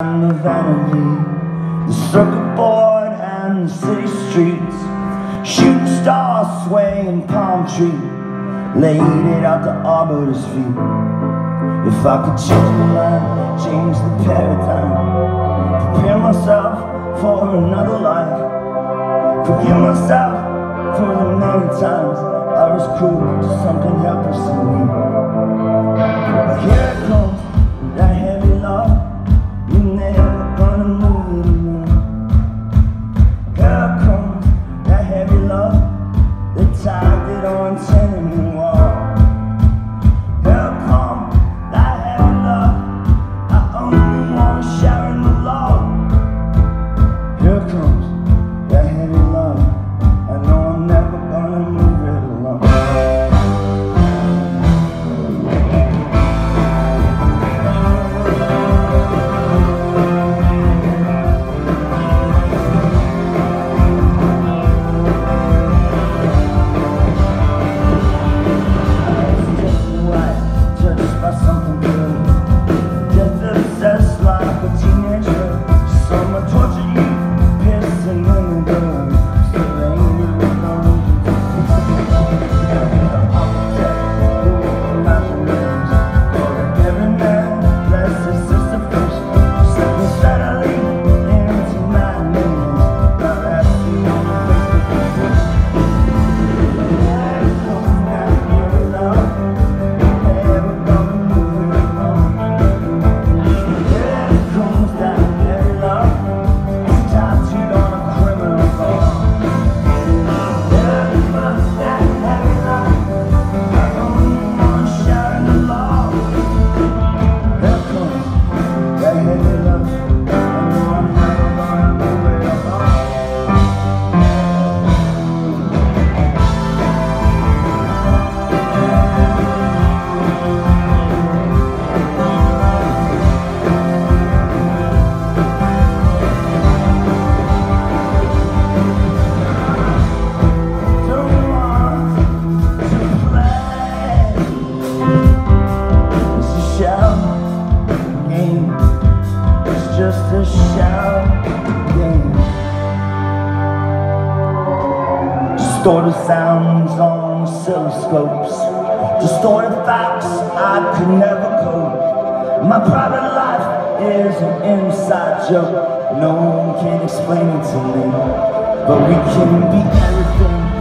of energy The circuit board and the city streets. Shooting stars swaying palm tree Laid it out to arbiter's feet. If I could change the mind, change the paradigm. Prepare myself for another life. Forgive myself for the many times I was cruel to something helpless in me. Here it comes, Distorted sounds on oscilloscopes. Distorted facts I could never code My private life is an inside joke. No one can explain it to me But we can be everything